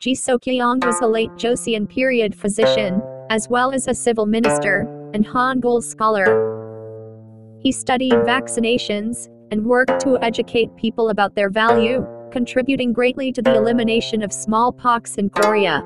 Ji Seokyeong was a late Joseon period physician, as well as a civil minister and Hangul scholar. He studied vaccinations and worked to educate people about their value, contributing greatly to the elimination of smallpox in Korea.